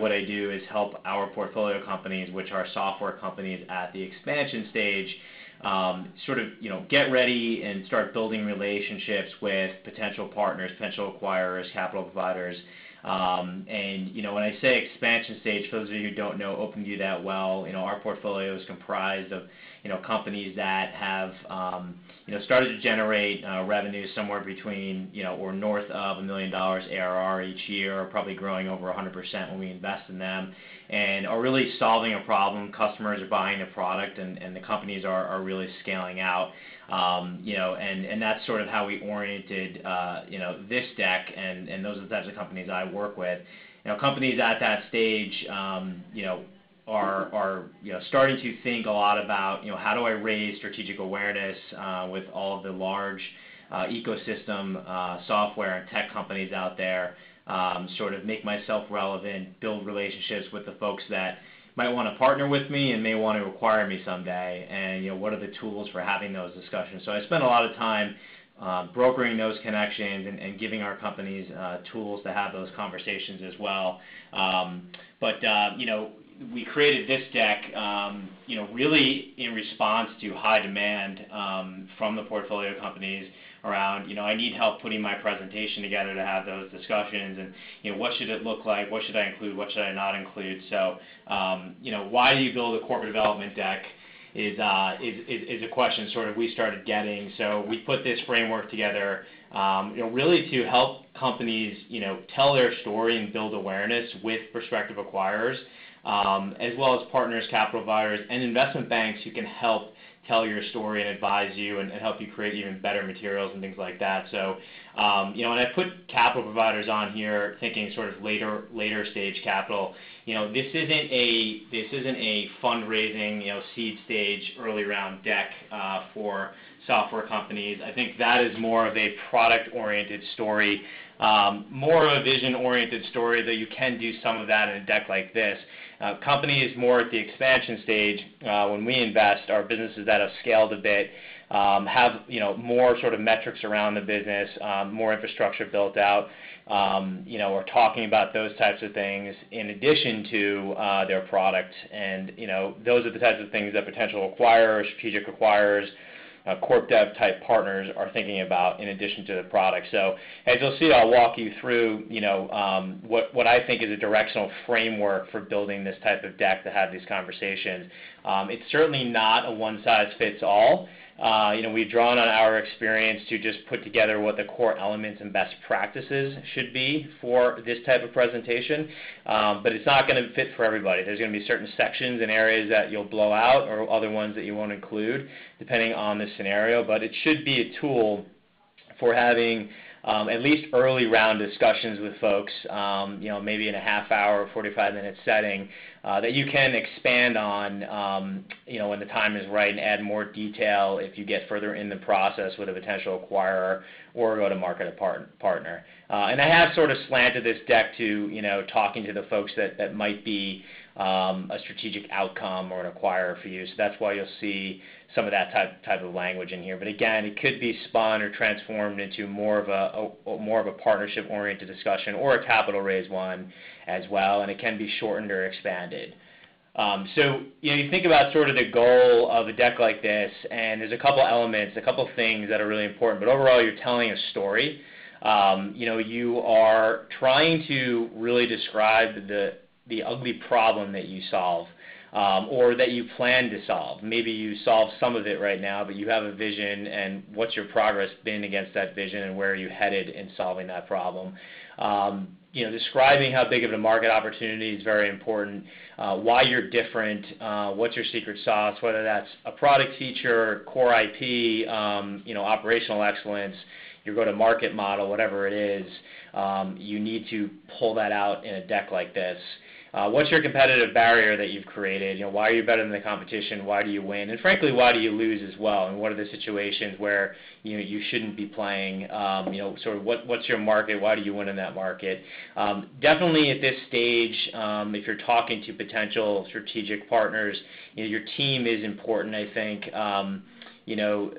what I do is help our portfolio companies, which are software companies at the expansion stage, um, sort of, you know, get ready and start building relationships with potential partners, potential acquirers, capital providers. Um, and, you know, when I say expansion stage, for those of you who don't know OpenView that well, you know, our portfolio is comprised of, you know, companies that have, um, you know, started to generate uh, revenue somewhere between, you know, or north of a $1 million ARR each year, probably growing over 100% when we invest in them, and are really solving a problem. Customers are buying the product and and the companies are, are really scaling out. Um, you know, and that's sort of how we oriented, uh, you know, this deck, and those are the types of companies I work with. You know, companies at that stage, um, you know, are starting to think a lot about, you know, how do I raise strategic awareness uh, with all of the large uh, ecosystem software and tech companies out there, um, sort of make myself relevant, build relationships with the folks that might wanna partner with me and may want to acquire me someday, and, you know, what are the tools for having those discussions. So I spend a lot of time um, brokering those connections and giving our companies uh, tools to have those conversations as well. Um, but uh, you know, we created this deck, um, you know, really in response to high demand from the portfolio companies around, you know, I need help putting my presentation together to have those discussions and, you know, what should it look like? What should I include? What should I not include? So, um, you know, why do you build a corporate development deck is uh, a question sort of we started getting. So we put this framework together, um, you know, really to help companies, you know, tell their story and build awareness with prospective acquirers, um, as well as partners, capital providers, and investment banks who can help tell your story and advise you and help you create even better materials and things like that. So, um, you know, when I put capital providers on here, thinking sort of later later stage capital, you know, this isn't a fundraising, you know, seed stage, early round deck uh, for software companies. I think that is more of a product-oriented story, um, more of a vision-oriented story, though you can do some of that in a deck like this. Uh, companies more at the expansion stage, uh, when we invest, are businesses that have scaled a bit, um, have, you know, more sort of metrics around the business, um, more infrastructure built out, you know, are talking about those types of things in addition to uh, their product. And you know, those are the types of things that potential acquirers, strategic acquirers, Uh, corp dev type partners are thinking about in addition to the product. So as you'll see, I'll walk you through, you know, um, what I think is a directional framework for building this type of deck to have these conversations. Um, it's certainly not a one size fits all. You know, we've drawn on our experience to just put together what the core elements and best practices should be for this type of presentation. Um, but it's not gonna fit for everybody. There's gonna be certain sections and areas that you'll blow out or other ones that you won't include, depending on the scenario. But it should be a tool for having Um, at least early round discussions with folks, um, you know, maybe in a half hour or 45-minute setting, uh, that you can expand on, um, you know, when the time is right and add more detail if you get further in the process with a potential acquirer or go to market a partner. Uh, and I have sort of slanted this deck to, you know, talking to the folks that, that might be Um, a strategic outcome or an acquirer for you. So that's why you'll see some of that type type of language in here. But again, it could be spun or transformed into more of a more of a partnership-oriented discussion or a capital raise one as well, and it can be shortened or expanded. Um, so you know, you think about sort of the goal of a deck like this, and there's a couple elements, a couple things that are really important. But overall, you're telling a story. Um, you know, you are trying to really describe the ugly problem that you solve, um, or that you plan to solve. Maybe you solve some of it right now, but you have a vision, and what's your progress been against that vision, and where are you headed in solving that problem? Um, you know, describing how big of a market opportunity is very important, uh, why you're different, uh, what's your secret sauce, whether that's a product feature, core IP, um, you know, operational excellence, your go-to-market model, whatever it is, you need to pull that out in a deck like this. Uh, what's your competitive barrier that you've created? You know, why are you better than the competition? Why do you win? And frankly, why do you lose as well? And what are the situations where, you know, you shouldn't be playing? Um, you know, sort of what what's your market? Why do you win in that market? Um, definitely at this stage, um, if you're talking to potential strategic partners, you know, your team is important, I think. You know,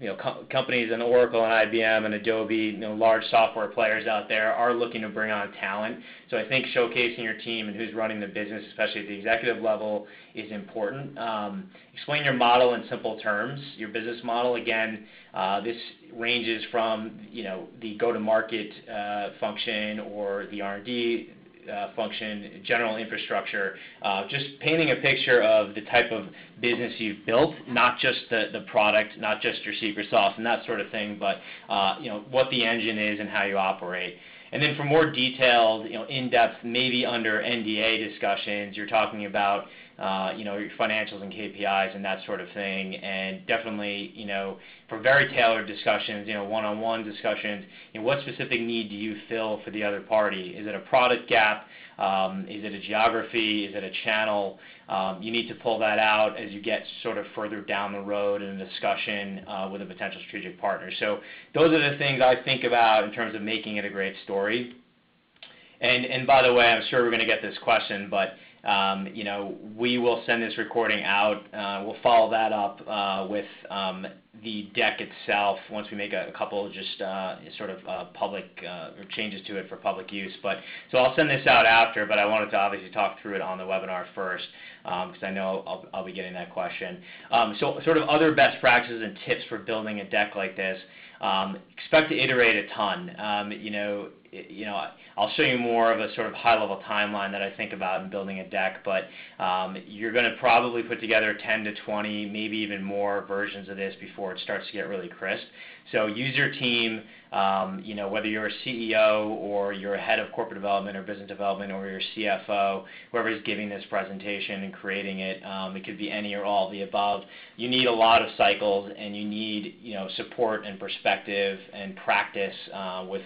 you know, co- companies and Oracle and IBM and Adobe, you know, large software players out there are looking to bring on talent. So I think showcasing your team and who's running the business, especially at the executive level, is important. Um, explain your model in simple terms. Your business model, again, uh, this ranges from you know the go-to-market uh, function or the R&D uh, function, general infrastructure, uh, just painting a picture of the type of business you've built, not just the, the product, not just your secret sauce and that sort of thing, but uh, you know what the engine is and how you operate. And then for more detailed, you know, in-depth, maybe under NDA discussions, you're talking about uh, you know, your financials and KPIs and that sort of thing. And definitely, you know, for very tailored discussions, you know, one-on-one discussions, you know, what specific need do you fill for the other party? Is it a product gap? Um, is it a geography? Is it a channel? Um, you need to pull that out as you get sort of further down the road in a discussion uh, with a potential strategic partner. So those are the things I think about in terms of making it a great story. And, and by the way, I'm sure we're going to get this question, but um, you know, we will send this recording out. Uh, we'll follow that up uh, with um, the deck itself once we make a, a couple just uh, sort of uh, public uh, changes to it for public use. But so I'll send this out after, but I wanted to obviously talk through it on the webinar first because um, I know I'll, I'll, be getting that question. Um, so sort of other best practices and tips for building a deck like this. Um, expect to iterate a ton. Um, you know, you know, I'll show you more of a sort of high-level timeline that I think about in building a deck, but um, you're going to probably put together 10 to 20, maybe even more versions of this before it starts to get really crisp. So use your team, um, you know, whether you're a CEO or you're a head of corporate development or business development or you're CFO, whoever is giving this presentation and creating it, um, it could be any or all of the above. You need a lot of cycles and you need, you know, support and perspective and practice uh, with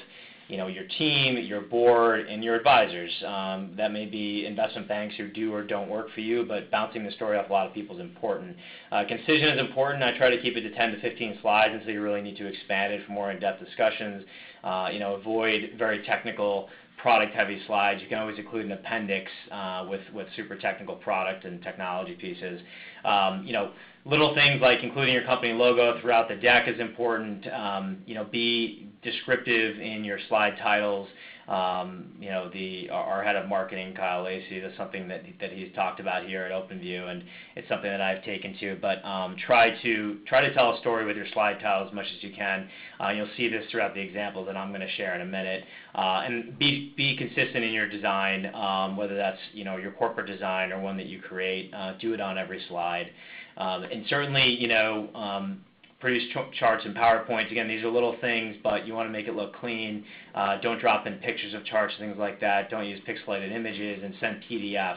you know, your team, your board, and your advisors. Um, that may be investment banks who do or don't work for you, but bouncing the story off a lot of people is important. Uh, concision is important. I try to keep it to 10 to 15 slides until you really need to expand it for more in-depth discussions. Uh, you know, avoid very technical product-heavy slides. You can always include an appendix uh, with, with super technical product and technology pieces. Um, you know, little things like including your company logo throughout the deck is important. Um, you know, be descriptive in your slide titles. Um, you know, the our head of marketing, Kyle Lacy, that's something that that he's talked about here at OpenView, and it's something that I've taken to. But um, try to try to tell a story with your slide title as much as you can. Uh, you'll see this throughout the examples that I'm going to share in a minute. Uh, and be be consistent in your design, um, whether that's you know your corporate design or one that you create. Uh, do it on every slide. Um, and certainly, you know, um, produce ch- charts and PowerPoints. Again, these are little things, but you want to make it look clean. Uh, don't drop in pictures of charts things like that. Don't use pixelated images and send PDFs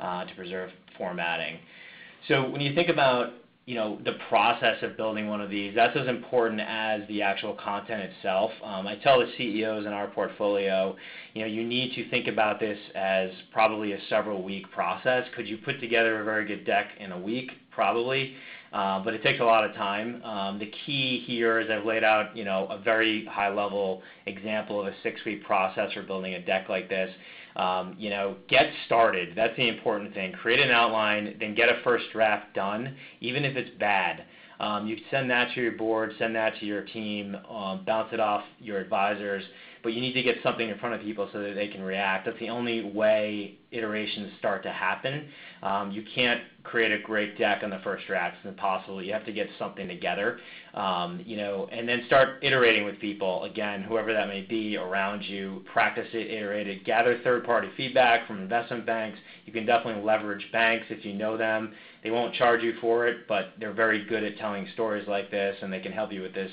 uh, to preserve formatting. So when you think about you know the process of building one of these, that's as important as the actual content itself. Um, I tell the CEOs in our portfolio, you know, you need to think about this as probably a several week process. Could you put together a very good deck in a week? Probably. Uh, but it takes a lot of time. Um, the key here is I've laid out, you know, a very high-level example of a six-week process for building a deck like this. Um, you know, get started. That's the important thing. Create an outline, then get a first draft done, even if it's bad. Um, you send that to your board, send that to your team, um, bounce it off your advisors but you need to get something in front of people so that they can react. That's the only way iterations start to happen. Um, you can't create a great deck on the first draft. It's impossible. You have to get something together, um, you know, and then start iterating with people. Again, whoever that may be around you, practice it, iterate it, gather third-party feedback from investment banks. You can definitely leverage banks if you know them. They won't charge you for it, but they're very good at telling stories like this, and they can help you with this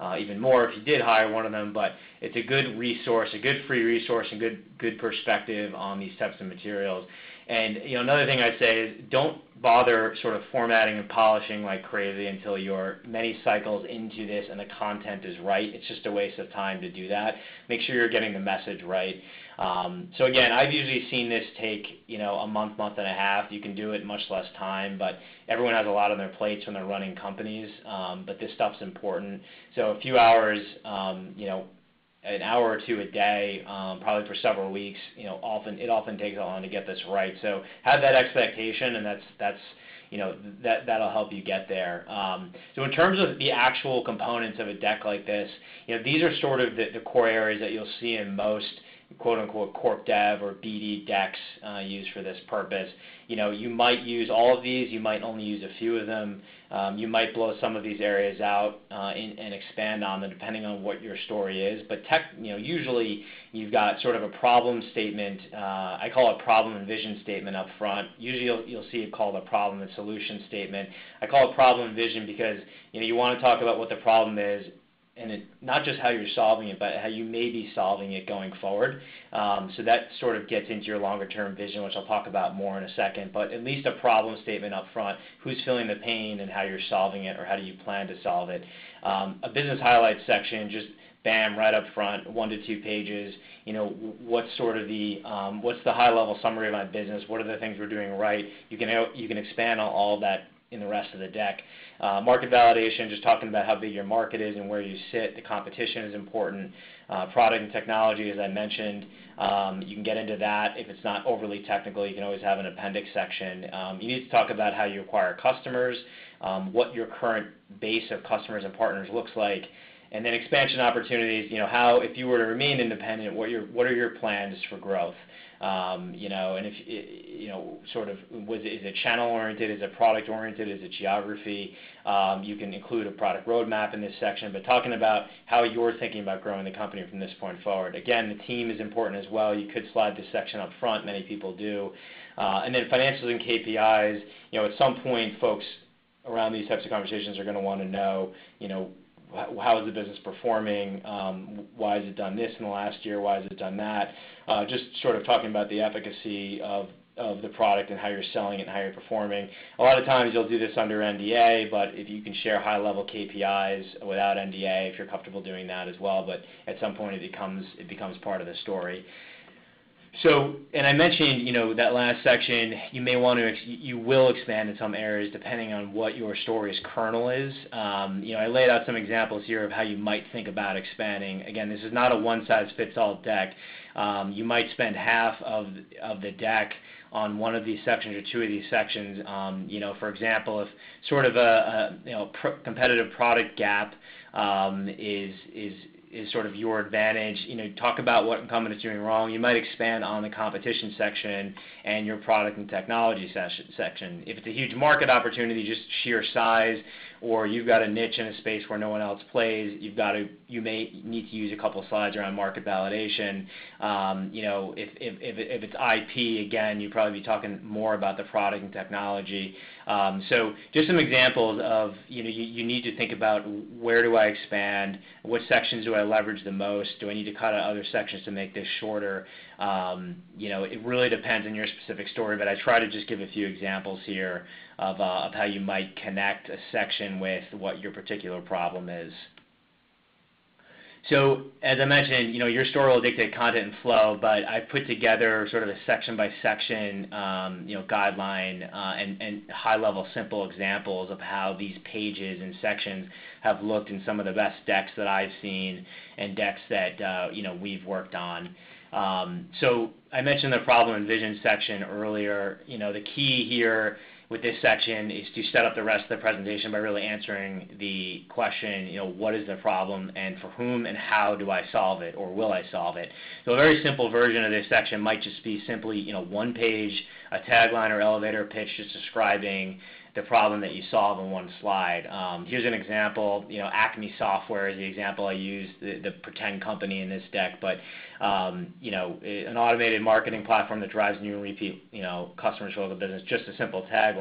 uh, even more if you did hire one of them. But it's a good resource, a good free resource, and good good perspective on these types of materials. And you know, another thing I'd say is don't bother sort of formatting and polishing like crazy until you're many cycles into this and the content is right. It's just a waste of time to do that. Make sure you're getting the message right. Um, so again, I've usually seen this take you know a month, month and a half. You can do it much less time, but everyone has a lot on their plates when they're running companies. Um, but this stuff's important. So a few hours, um, you know, an hour or two a day, um, probably for several weeks. You know, often it often takes a long to get this right. So have that expectation, and that's that's you know that that'll help you get there. Um, so in terms of the actual components of a deck like this, you know these are sort of the, the core areas that you'll see in most quote unquote corp dev or BD decks uh, used for this purpose. You know, you might use all of these, you might only use a few of them. Um, you might blow some of these areas out uh, in, and expand on them depending on what your story is. But tech, you know, usually you've got sort of a problem statement. Uh, I call it problem and vision statement up front. Usually you'll, you'll see it called a problem and solution statement. I call it problem and vision because you know you want to talk about what the problem is and it, not just how you're solving it, but how you may be solving it going forward. Um, so that sort of gets into your longer term vision, which I'll talk about more in a second. But at least a problem statement up front: who's feeling the pain and how you're solving it, or how do you plan to solve it. Um, a business highlights section, just bam, right up front, one to two pages. You know, what's sort of the um, what's the high level summary of my business? What are the things we're doing right? You can you can expand on all that in the rest of the deck. Uh, market validation, just talking about how big your market is and where you sit. The competition is important. Uh, product and technology, as I mentioned, um, you can get into that. If it's not overly technical, you can always have an appendix section. Um, you need to talk about how you acquire customers, um, what your current base of customers and partners looks like, and then expansion opportunities. You know, how if you were to remain independent, what your what are your plans for growth? Um, you know, and if you know, sort of, was it, is it channel oriented? Is it product oriented? Is it geography? Um, you can include a product roadmap in this section, but talking about how you're thinking about growing the company from this point forward. Again, the team is important as well. You could slide this section up front. Many people do. Uh, and then financials and KPIs. You know, at some point, folks around these types of conversations are going to want to know, you know, how is the business performing? Um, why has it done this in the last year? Why has it done that? Uh, just sort of talking about the efficacy of the product and how you're selling it and how you're performing. A lot of times you'll do this under NDA, but if you can share high-level KPIs without NDA, if you're comfortable doing that as well, but at some point it becomes part of the story. So, and I mentioned, you know, that last section, you may want to, you will expand in some areas depending on what your story's kernel is. Um, you know, I laid out some examples here of how you might think about expanding. Again, this is not a one-size-fits-all deck. Um, you might spend half of of the deck on one of these sections or two of these sections. Um, you know, for example, if sort of a, a you know pr- competitive product gap um, is is is sort of your advantage. You know, talk about what incumbent is doing wrong. You might expand on the competition section and your product and technology section. If it's a huge market opportunity, just sheer size, or you've got a niche in a space where no one else plays, you've got to you may need to use a couple of slides around market validation. Um, you know, if, if, if, if it's IP, again, you'd probably be talking more about the product and technology. Um, so just some examples of, you know, you, you need to think about where do I expand, what sections do I leverage the most, do I need to cut out other sections to make this shorter? Um, you know, it really depends on your specific story, but I try to just give a few examples here of, uh, of how you might connect a section with what your particular problem is. So as I mentioned, you know, your story will dictate content and flow, but I put together sort of a section by section, um, you know, guideline uh, and, and high level simple examples of how these pages and sections have looked in some of the best decks that I've seen and decks that, uh, you know, we've worked on. Um, so I mentioned the problem and vision section earlier. You know, the key here with this section is to set up the rest of the presentation by really answering the question, you know, what is the problem and for whom and how do I solve it or will I solve it? So a very simple version of this section might just be simply, you know, one page, a tagline or elevator pitch just describing the problem that you solve in one slide. Um, here's an example. You know, Acme Software is the example I use, the, the pretend company in this deck. But um, you know, an automated marketing platform that drives new and repeat, you know, customers for the business. Just a simple tagline.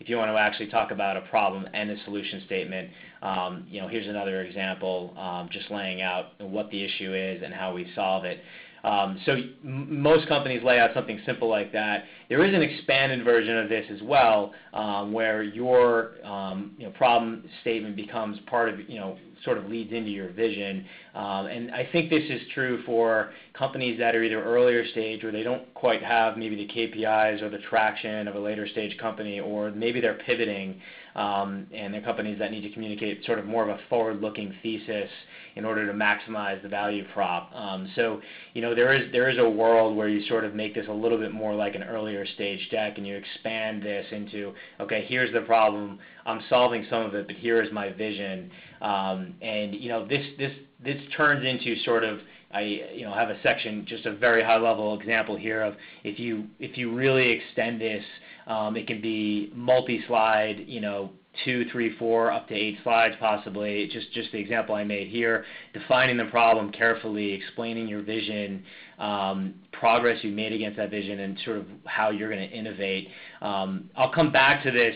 If you want to actually talk about a problem and a solution statement, um, you know, here's another example. Um, just laying out what the issue is and how we solve it. Um, so most companies lay out something simple like that. There is an expanded version of this as well, um, where your um, you know, problem statement becomes part of you know sort of leads into your vision. Um, and I think this is true for companies that are either earlier stage or they don't quite have maybe the KPIs or the traction of a later stage company, or maybe they're pivoting, and they're companies that need to communicate sort of more of a forward-looking thesis in order to maximize the value prop. So, you know, there is there is a world where you sort of make this a little bit more like an earlier stage deck, and you expand this into, okay, here's the problem. I'm solving some of it, but here is my vision. Um, and you know, this this this turns into sort of, I you know, have a section, just a very high-level example here of if you if you really extend this, um, it can be multi-slide, you know, two, three, four, up to eight slides possibly. Just just the example I made here, defining the problem carefully, explaining your vision, um, progress you made against that vision, and sort of how you're gonna innovate. I'll come back to this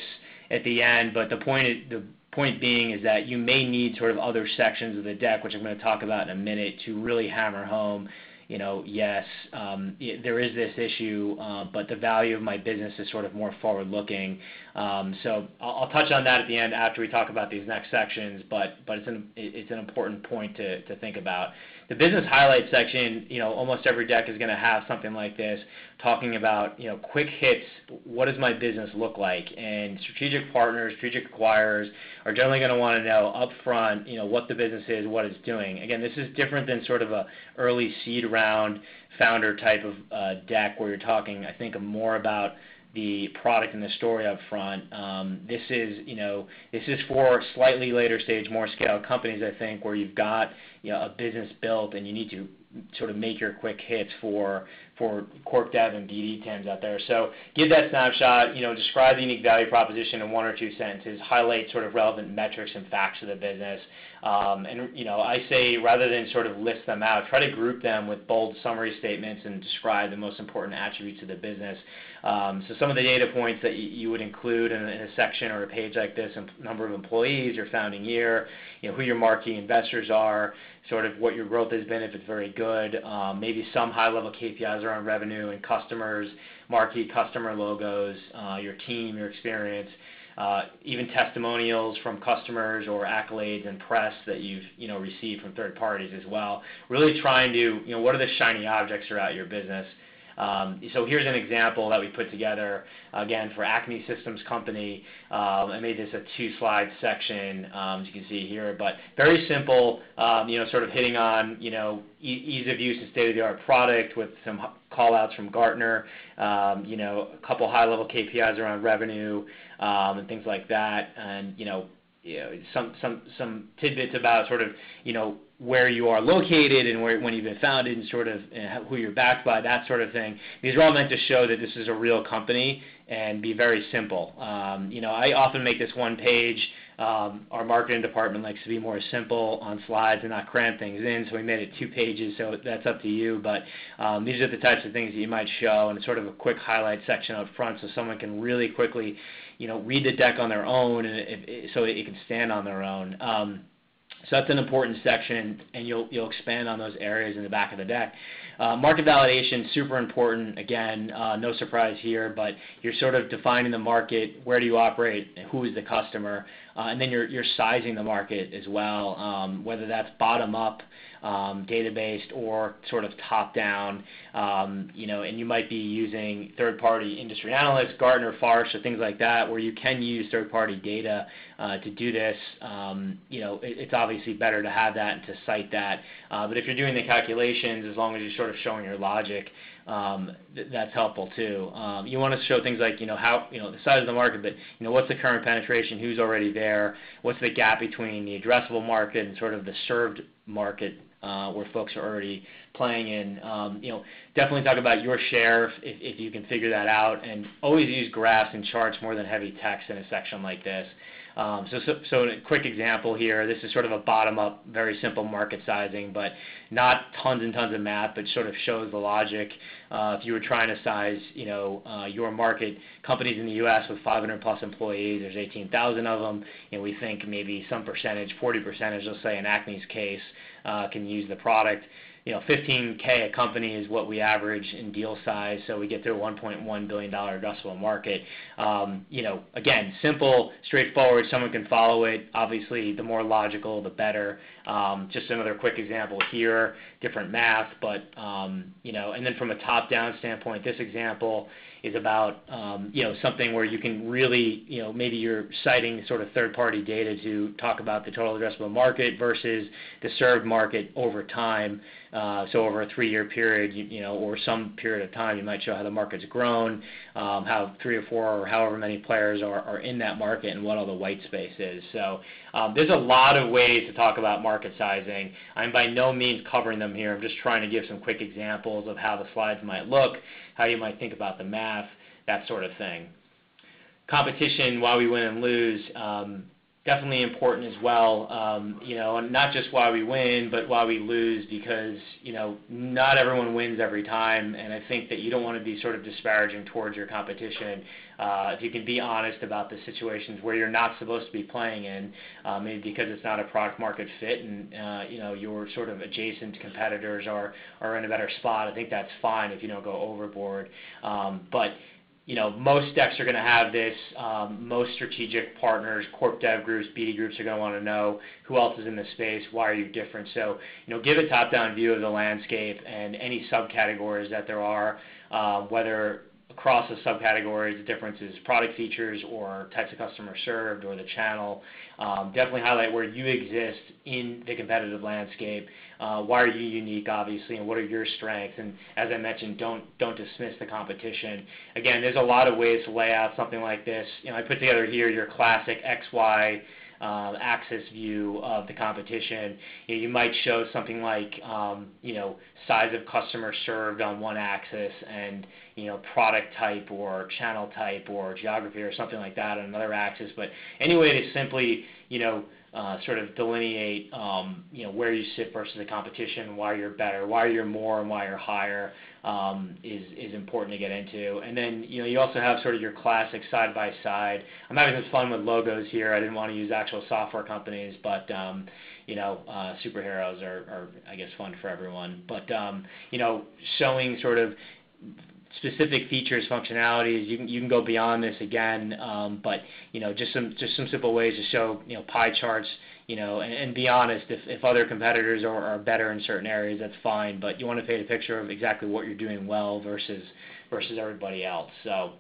at the end, but the point, the point being is that you may need sort of other sections of the deck, which I'm gonna talk about in a minute, to really hammer home, you know, yes, there is this issue, but the value of my business is sort of more forward-looking. Um, so I'll touch on that at the end after we talk about these next sections, but but it's an it's an important point to to think about. The business highlights section, you know, almost every deck is gonna have something like this, talking about, you know, quick hits, what does my business look like? And strategic partners, strategic acquirers are generally gonna wanna know upfront, you know, what the business is, what it's doing. Again, this is different than sort of a early seed round founder type of uh, deck, where you're talking, I think, more about the product and the story up front. Um, this is, you know, this is for slightly later stage, more scaled companies, I think, where you've got, you know, a business built, and you need to sort of make your quick hits for corp dev and BD teams out there. So give that snapshot, you know, describe the unique value proposition in one or two sentences, highlight sort of relevant metrics and facts of the business. Um, and you know, I say rather than sort of list them out, try to group them with bold summary statements and describe the most important attributes of the business. Um, so some of the data points that you would include in a section or a page like this, number of employees, your founding year, you know, who your marquee investors are, sort of what your growth has been, if it's very good, um, maybe some high-level KPIs around revenue and customers, marquee customer logos, uh, your team, your experience, uh, even testimonials from customers or accolades and press that you've, you know, received from third parties as well. Really trying to, you know, what are the shiny objects throughout your business? Um, here's an example that we put together, again, for Acme Systems Company. Um, I made this a two-slide section, um, as you can see here, but very simple, you know, sort of hitting on, you know, ease of use and state-of-the-art product with some call-outs from Gartner, you know, a couple high-level KPIs around revenue, and things like that. And, you know, some some some tidbits about sort of, you know, where you are located and when you've been founded and sort of who you're backed by, that sort of thing. These are all meant to show that this is a real company and be very simple. Um, you know, I often make this one page. Um, our marketing department likes to be more simple on slides and not cram things in, so we made it two pages, so that's up to you. But um, these are the types of things that you might show in sort of a quick highlight section up front so someone can really quickly, you know, read the deck on their own and so it can stand on their own. Um, So that's an important section, and you'll you'll expand on those areas in the back of the deck. Uh, market validation, super important. Again, uh, no surprise here, but you're sort of defining the market, where do you operate, who is the customer, uh, and then you're you're sizing the market as well, um, whether that's Um, bottom-up, data-based or sort of top-down. Um, you know, and you might be using third-party industry analysts, Gartner, Forrester, things like that, where you can use third-party data uh, to do this. Um, you know, it's obviously better to have that and to cite that. Uh, but if you're doing the calculations, as long as you're sort of showing your logic, that's helpful too. You wanna show things like, you know, how, you know, the size of the market, but, you know, what's the current penetration? Who's already there? What's the gap between the addressable market and sort of the served market, where folks are already playing in? Um, You know, definitely talk about your share if, if you can figure that out, and always use graphs and charts more than heavy text in a section like this. Um, so, so, so a quick example here, this is sort of a bottom-up, very simple market sizing, but not tons and tons of math, but sort of shows the logic. Uh, if you were trying to size, you know, uh, your market, companies in the U.S. with 500+ employees, there's 18,000 of them, and we think maybe some percentage, 40%, as you'll say in Acme's case, uh, can use the product. You know, 15K a company is what we average in deal size, so we get to a $1.1 billion addressable market. Um, you know, again, simple, straightforward, someone can follow it. Obviously, the more logical, the better. Um, just another quick example here, different math, but, um, you know. And then from a top-down standpoint, this example is about, um, know, something where you can really, maybe you're citing sort of third-party data to talk about the total addressable market versus the served market over time. Uh, so over a three-year period, or some period of time, you might show how the market's grown, um, how three or four or however many players are in that market and what all the white space is. So um, there's a lot of ways to talk about market sizing. I'm by no means covering them here. I'm just trying to give some quick examples of how the slides might look, how you might think about the math, that sort of thing. Competition, why we win and lose, um, definitely important as well. You know, and not just why we win, but why we lose because, you know, not everyone wins every time, and I think that you don't wanna be sort of disparaging towards your competition. Uh, If you can be honest about the situations where you're not supposed to be playing in, maybe because it's not a product market fit and, uh, you know, your sort of adjacent competitors are are in a better spot, I think that's fine if you don't go overboard. You know, most decks are gonna have this, um, most strategic partners, corp dev groups, BD groups are gonna wanna know who else is in the space, why are you different. So, you know, give a top-down view of the landscape and any subcategories that there are, um, whether across the subcategories, the difference is product features or types of customers served or the channel. Um, definitely highlight where you exist in the competitive landscape. Uh, why are you unique, obviously, and what are your strengths? And as I mentioned, don't don't dismiss the competition. Again, there's a lot of ways to lay out something like this. You know, I put together here your classic XY uh, axis view of the competition. You know, you might show something like, um, you know, size of customer served on one axis and, you know, product type or channel type or geography or something like that on another axis. But any way to simply, you know, Uh, sort of delineate, um, you know, where you sit versus the competition, why you're better, why you're more and why you're higher, um, is important to get into. And then you know, you also have sort of your classic side by side. I'm having this fun with logos here. I didn't wanna use actual software companies, but, um, you know, uh, superheroes are, I guess, fun for everyone. But you know, showing sort of specific features, functionalities, you can you can go beyond this again, um, but, you know, just some just some simple ways to show, you know, pie charts, you know. And be honest, if if other competitors are better in certain areas, that's fine, but you wanna paint a picture of exactly what you're doing well versus everybody else. So,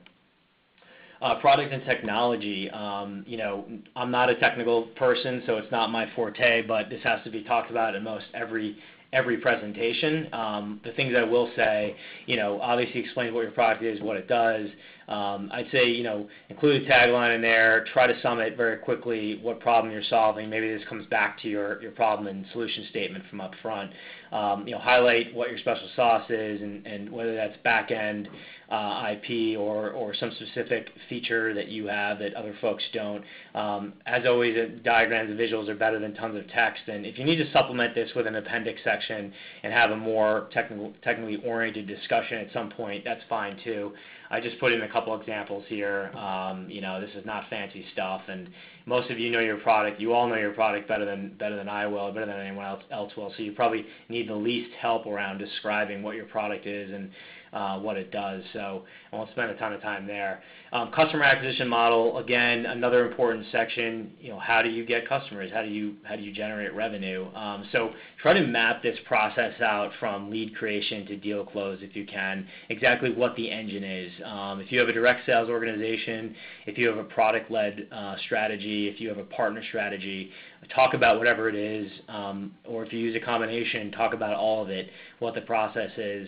uh, product and technology, um, you know, I'm not a technical person, so it's not my forte, but this has to be talked about in most every presentation. Um, the things I will say, you know, obviously explain what your product is, what it does. Um, I'd say, you know, include a tagline in there, try to sum it very quickly what problem you're solving. Maybe this comes back to your your problem and solution statement from upfront. Um, you know, highlight what your special sauce is and, and whether that's back-end Uh, IP or some specific feature that you have that other folks don't. Um, as always, diagrams and visuals are better than tons of text. And if you need to supplement this with an appendix section and have a more technically oriented discussion at some point, that's fine too. I just put in a couple examples here. Um, you know, this is not fancy stuff, and most of you know your product. You all know your product better than better than I will, better than anyone else will. So you probably need the least help around describing what your product is and Uh, what it does. So I won't spend a ton of time there. Um, customer acquisition model, again, another important section. You know, how do you get customers? How do you how do you generate revenue? Um, so try to map this process out from lead creation to deal close if you can, exactly what the engine is. Um, if you have a direct sales organization, if you have a product-led uh, strategy, if you have a partner strategy, talk about whatever it is, um, or if you use a combination, talk about all of it, what the process is.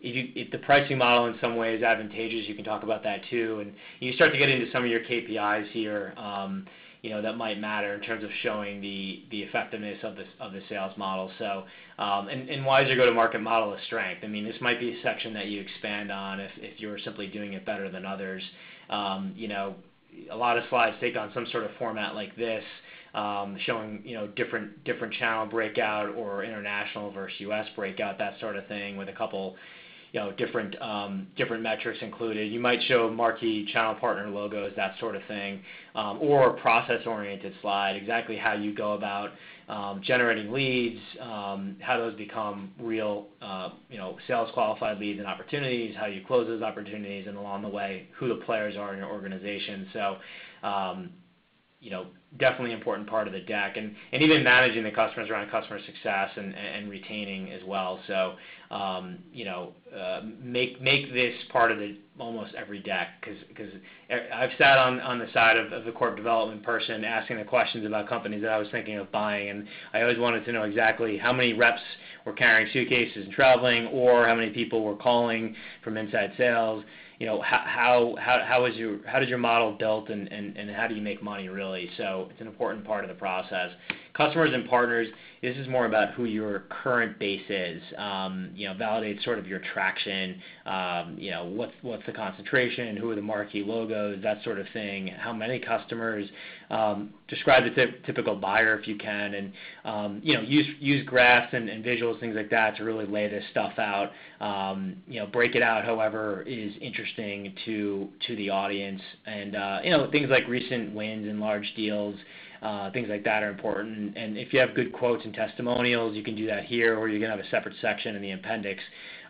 If the pricing model in some way is advantageous, you can talk about that too. And you start to get into some of your KPIs here, um, you know, that might matter in terms of showing the effectiveness of the sales model. So, um, and why is your go-to-market model a strength? I mean, this might be a section that you expand on if you're simply doing it better than others. Um, you know, a lot of slides take on some sort of format like this, showing, you know, different channel breakout or international versus U.S. breakout, that sort of thing, with a couple, you know, different um, different metrics included. You might show marquee channel partner logos, that sort of thing, um, or a process-oriented slide, exactly how you go about um, generating leads, how those become real, uh, you know, sales qualified leads and opportunities, how you close those opportunities, and along the way, who the players are in your organization. You know, definitely important part of the deck. And, and even managing the customers around customer success and and retaining as well. So, um, you know, uh, make make this part of the almost every deck because I've sat on the side of the corp development person asking the questions about companies that I was thinking of buying, and I always wanted to know exactly how many reps were carrying suitcases and traveling, or how many people were calling from inside sales. You know, how how how is your how did your model built and, and, and how do you make money really? So it's an important part of the process. Customers and partners, this is more about who your current base is. Um, you know, validate sort of your traction. Um, you know, what's what's the concentration? Who are the marquee logos? That sort of thing. How many customers? Um, describe the typical buyer if you can. And you know, use use graphs and visuals, things like that to really lay this stuff out. You know, break it out however is interesting to the audience. And uh, you know, things like recent wins and large deals, Uh, things like that are important. And if you have good quotes and testimonials, you can do that here, or you can have a separate section in the appendix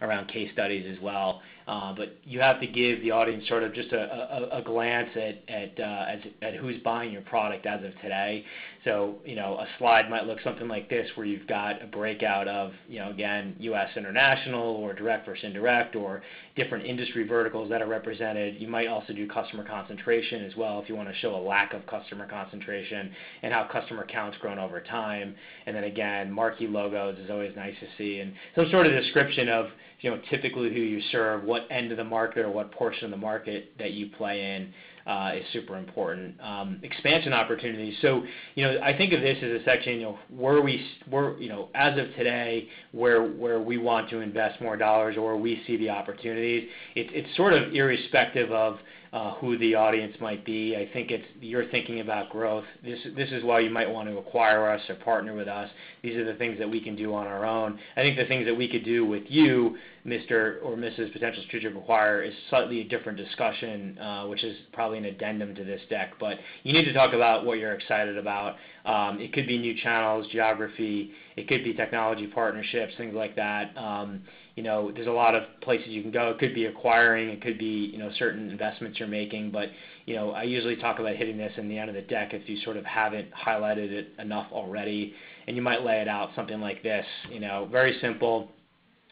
around case studies as well. Uh, but you have to give the audience sort of just a glance at uh, at who's buying your product as of today. So, you know, a slide might look something like this, where you've got a breakout of, you know, again, U.S. international or direct versus indirect or different industry verticals that are represented. You might also do customer concentration as well if you wanna show a lack of customer concentration and how customer count's grown over time. And then again, marquee logos is always nice to see. And some sort of description of, you know, typically who you serve, what end of the market or what portion of the market that you play in, uh, is super important. Um, expansion opportunities. So, you know, I think of this as a section, you know, where, we, where, you know, as of today, where where we want to invest more dollars or we see the opportunities. It's it's sort of irrespective of Uh, who the audience might be. I think it's you're thinking about growth. This this is why you might want to acquire us or partner with us. These are the things that we can do on our own. I think the things that we could do with you, Mr. or Mrs. Potential Strategic Acquirer, is slightly a different discussion, uh, which is probably an addendum to this deck. But you need to talk about what you're excited about. Um, it could be new channels, geography, it could be technology partnerships, things like that. Um, You know, there's a lot of places you can go. It could be acquiring, it could be, you know, certain investments you're making. But, you know, I usually talk about hitting this in the end of the deck if you sort of haven't highlighted it enough already, and you might lay it out something like this. You know, very simple.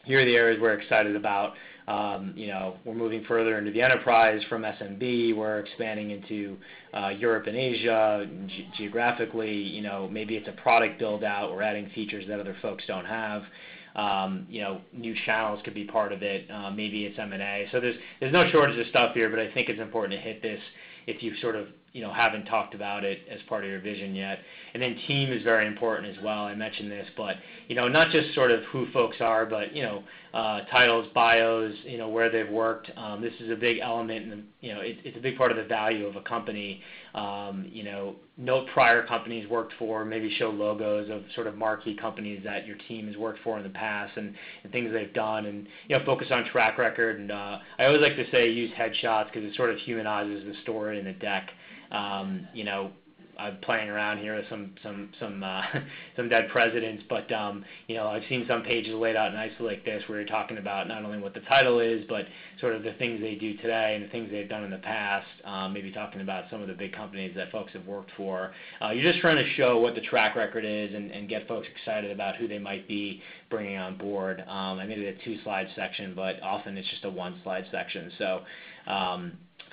Here are the areas we're excited about. Um, you know, we're moving further into the enterprise from SMB. We're expanding into uh, Europe and Asia geographically. You know, maybe it's a product build-out. We're adding features that other folks don't have. Um, you know, new channels could be part of it. Uh, maybe it's M&A. So there's no shortage of stuff here, but I think it's important to hit this if you sort of, you know, haven't talked about it as part of your vision yet. And then team is very important as well. I mentioned this, but, you know, not just sort of who folks are, but, you know, uh, titles, bios, you know, where they've worked. Um, this is a big element and, you know, it's a big part of the value of a company. Um, you know, note prior companies worked for, maybe show logos of sort of marquee companies that your team has worked for in the past and things they've done and, you know, focus on track record. And uh, I always like to say use headshots because it sort of humanizes the story in the deck. Um, you know, I'm playing around here with some some some uh, some dead presidents, but, um, you know, I've seen some pages laid out nicely like this, where you're talking about not only what the title is, but sort of the things they do today and the things they've done in the past. Um, maybe talking about some of the big companies that folks have worked for. Uh, you're just trying to show what the track record is and and get folks excited about who they might be bringing on board. I made it a two-slide section, but often it's just a one-slide section.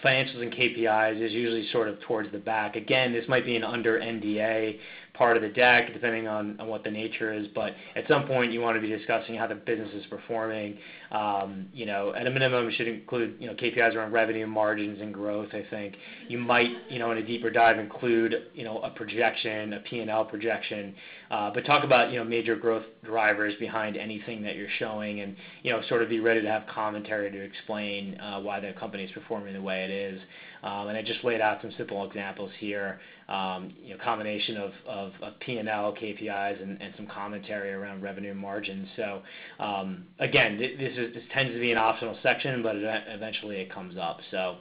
Financials and KPIs is usually sort of towards the back. Again, this might be an under NDA part of the deck, depending on on what the nature is. But at some point, you wanna be discussing how the business is performing. Um, you know, at a minimum, it should include, you know, KPIs around revenue, margins, and growth, I think. You might, you know, in a deeper dive, include, you know, a projection, a P&L projection. Uh, but talk about, you know, major growth drivers behind anything that you're showing and, you know, sort of be ready to have commentary to explain uh, why the company is performing the way it is. Um and I just laid out some simple examples here. Um, you know, combination of P&L KPIs and some commentary around revenue margins. So, um, again, this tends to be an optional section, but eventually it comes up. So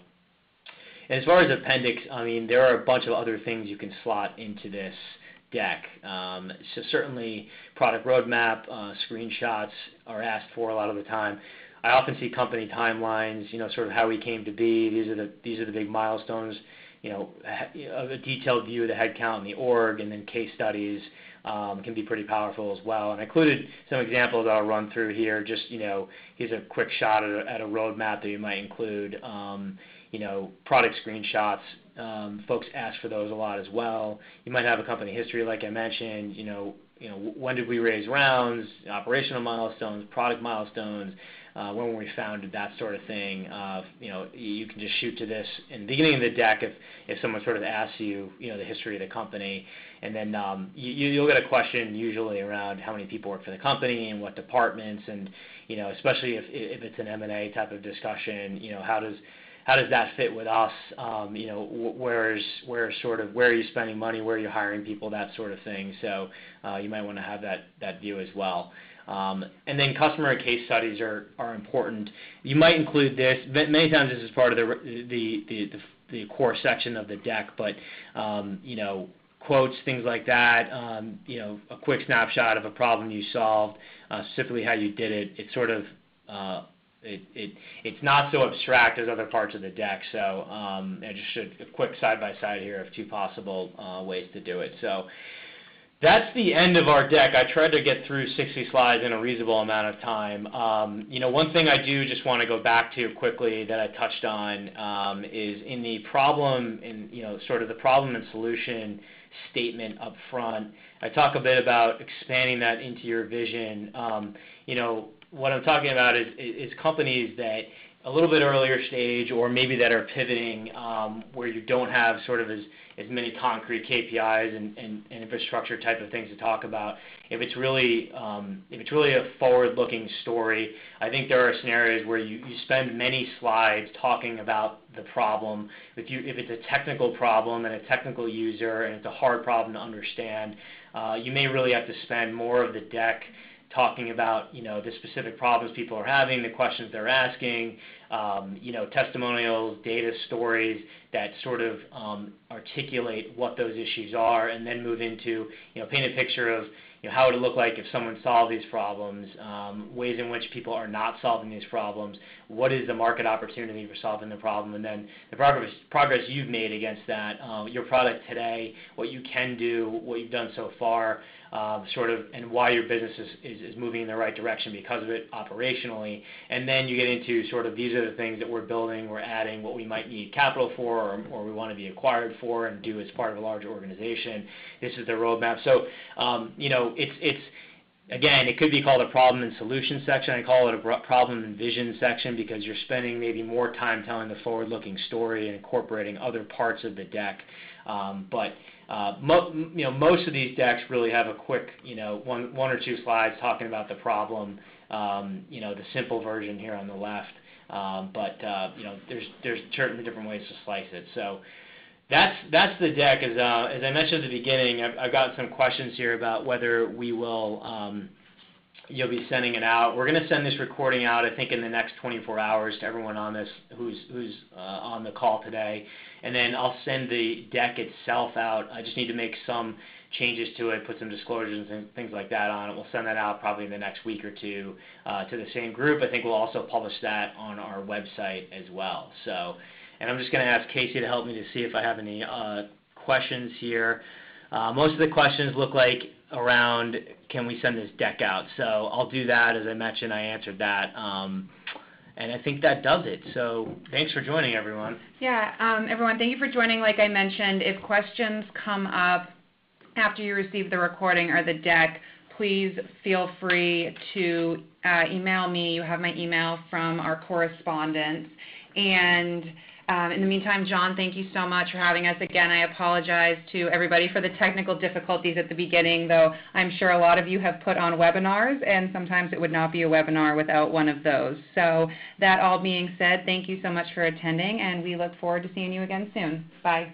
as far as appendix, I mean, there are a bunch of other things you can slot into this deck. Um, so certainly product roadmap, uh, screenshots are asked for a lot of the time. I often see company timelines, you know, sort of how we came to be. These are the these are the big milestones, you know, a detailed view of the headcount in the org, and then case studies Um, can be pretty powerful as well. And I included some examples I'll run through here. Just, you know, here's a quick shot at a roadmap that you might include. Um, you know, product screenshots, um, folks ask for those a lot as well. You might have a company history, like I mentioned. You know, when did we raise rounds, operational milestones, product milestones, uh, when were we founded, that sort of thing. Uh, You know, you can just shoot to this in the beginning of the deck if if someone sort of asks you you know, the history of the company. And then, um, you, you'll get a question usually around how many people work for the company and what departments and, you know, especially if if it's an M&A type of discussion, you know, how does that fit with us? Um, you know, where's where sort of where are you spending money? Where are you hiring people? That sort of thing. So uh, you might wanna have that that view as well. Um, and then customer case studies are are important. You might include this. Many times this is part of the the the core section of the deck, but um, you know, quotes, things like that, um, you know, a quick snapshot of a problem you solved, uh, specifically how you did it. It's sort of, uh, it's not so abstract as other parts of the deck. So um, just a quick side-by-side here of two possible uh, ways to do it. So that's the end of our deck. I tried to get through 60 slides in a reasonable amount of time. Um, you know, one thing I do just wanna go back to quickly that I touched on um, is in the problem and, you know, sort of the problem and solution statement up front. I talk a bit about expanding that into your vision. Um, you know, what I'm talking about is companies that a little bit earlier stage or maybe that are pivoting, where you don't have sort of as as many concrete KPIs and and infrastructure type of things to talk about. If it's really um, if it's really a forward-looking story, I think there are scenarios where you spend many slides talking about the problem. If you if it's a technical problem and a technical user, and it's a hard problem to understand, you may really have to spend more of the deck talking about, you know, the specific problems people are having, the questions they're asking, um, you know, testimonials, data stories that sort of um, articulate what those issues are, and then move into, you know, paint a picture of, you know, how would it look like if someone solved these problems, um, ways in which people are not solving these problems, what is the market opportunity for solving the problem, and then the progress you've made against that, uh, your product today, what you can do, what you've done so far, uh, sort of, and why your business is moving in the right direction because of it operationally. And then you get into sort of these are the things that we're building, we're adding, what we might need capital for or we wanna be acquired for and do as part of a larger organization. This is the roadmap. So um, you know, it's it's again, it could be called a problem and solution section. I call it a problem and vision section because you're spending maybe more time telling the forward-looking story and incorporating other parts of the deck. Um, but uh, you know, most of these decks really have a quick, you know, one one or two slides talking about the problem, um, you know, the simple version here on the left. Um, but uh, you know, there's there's certainly different ways to slice it. That's that's the deck. As uh, as I mentioned at the beginning, I've got some questions here about whether we will, um, you'll be sending it out. We're gonna send this recording out, I think, in the next 24 hours to everyone on this who's who's uh, on the call today. And then I'll send the deck itself out. I just need to make some changes to it, put some disclosures and things like that on it. We'll send that out probably in the next week or two uh, to the same group. I think we'll also publish that on our website as well. I'm just gonna ask Casey to help me to see if I have any uh, questions here. Uh, most of the questions look like around can we send this deck out? So I'll do that. As I mentioned, I answered that. Um, and I think that does it. So thanks for joining, everyone. Yeah. Um, everyone, thank you for joining. Like I mentioned, if questions come up after you receive the recording or the deck, please feel free to uh, email me. You have my email from our correspondence. Um, in the meantime, John, thank you so much for having us. Again, I apologize to everybody for the technical difficulties at the beginning, though I'm sure a lot of you have put on webinars, and sometimes it would not be a webinar without one of those. So that all being said, thank you so much for attending, and we look forward to seeing you again soon. Bye.